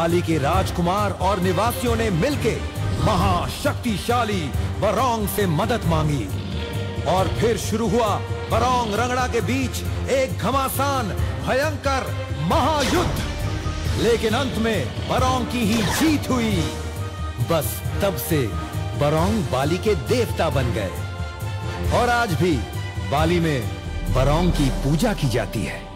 बाली के राजकुमार और निवासियों ने मिलके महाशक्तिशाली वरोंग से मदद मांगी। और फिर शुरू हुआ बरोंग रंगड़ा के बीच एक घमासान भयंकर महायुद्ध। लेकिन अंत में बरोंग की ही जीत हुई। बस तब से बरोंग बाली के देवता बन गए। और आज भी बाली में बरोंग की पूजा की जाती है।